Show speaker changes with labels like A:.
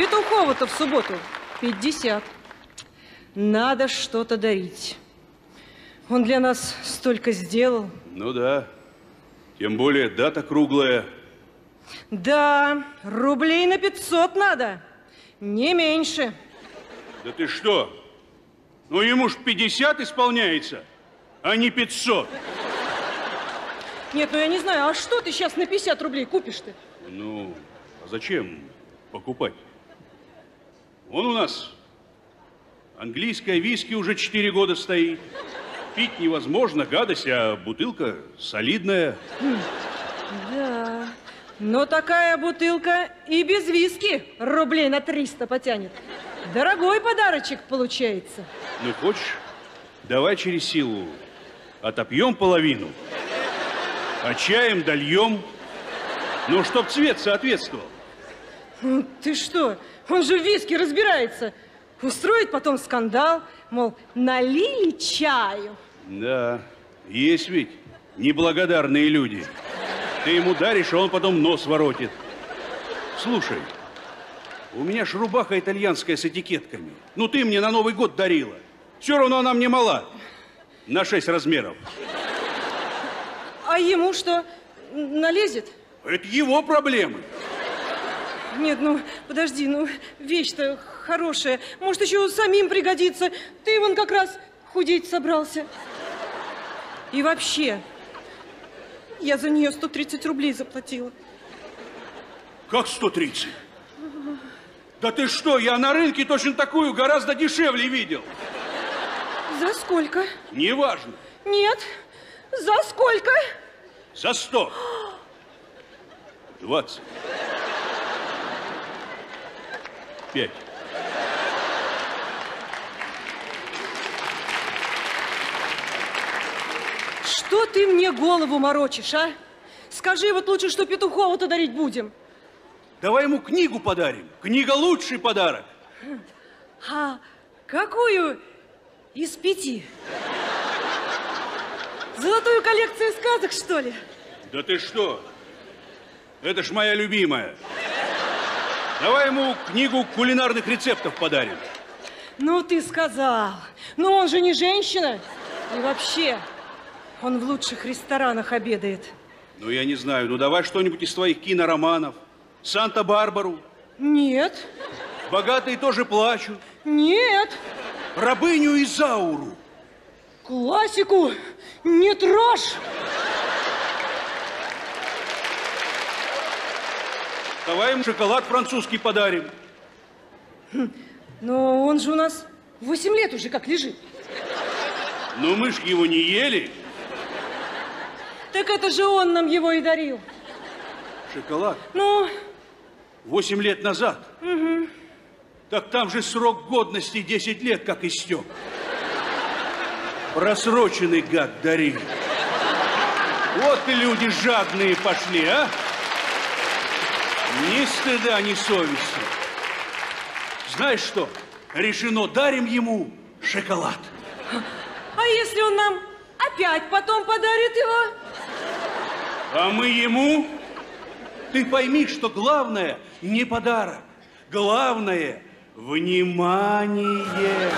A: Петухова-то в субботу 50. Надо что-то дарить. Он для нас столько сделал.
B: Ну да. Тем более дата круглая.
A: Да, рублей на 500 надо. Не меньше.
B: Да ты что? Ну ему ж 50 исполняется, а не 500.
A: Нет, ну я не знаю, а что ты сейчас на 50 рублей купишь-то?
B: Ну, а зачем покупать? Он у нас английская виски уже 4 года стоит. Пить невозможно, гадость, а бутылка солидная.
A: Да, но такая бутылка и без виски рублей на 300 потянет. Дорогой подарочек получается.
B: Ну, хочешь, давай через силу отопьем половину, а чаем дольем, ну, чтоб цвет соответствовал.
A: Ну, Ты что? Он же в виски разбирается. Устроит потом скандал, мол, налили чаю.
B: Да, есть ведь неблагодарные люди. Ты ему даришь, а он потом нос воротит. Слушай, у меня ж рубаха итальянская с этикетками. Ну, ты мне на Новый год дарила. Все равно она мне мала. На 6 размеров.
A: А ему что, налезет?
B: Это его проблемы.
A: Нет, ну, подожди, ну, вещь-то хорошая. Может, еще самим пригодится. Ты вон как раз худеть собрался. И вообще, я за нее 130 рублей заплатила.
B: Как 130? Да ты что, я на рынке точно такую гораздо дешевле видел.
A: За сколько?
B: Неважно.
A: Нет, за сколько?
B: За 100. 20. 5.
A: Что ты мне голову морочишь, а? Скажи вот лучше, что Петухову-то дарить будем.
B: Давай ему книгу подарим. Книга лучший подарок.
A: А какую из пяти? Золотую коллекцию сказок, что ли?
B: Да ты что? Это ж моя любимая. Давай ему книгу кулинарных рецептов подарим.
A: Ну, ты сказал. Но он же не женщина. И вообще, он в лучших ресторанах обедает.
B: Ну, я не знаю, ну давай что-нибудь из твоих кинороманов. Санта-Барбару.
A: Нет,
B: Богатые тоже плачут.
A: нет.
B: Рабыню Изауру.
A: Классику не трожь.
B: Давай ему шоколад французский подарим.
A: Но он же у нас 8 лет уже как лежит.
B: Но мы ж его не ели.
A: Так это же он нам его и дарил.
B: Шоколад.
A: Ну,
B: 8 лет назад. Так там же срок годности 10 лет, как истек. Просроченный гад дарил. Вот и люди жадные пошли, а? Ни стыда, ни совести. Знаешь что? Решено, дарим ему шоколад.
A: а если он нам опять потом подарит его?
B: А мы ему? Ты пойми, что главное не подарок. Главное – внимание.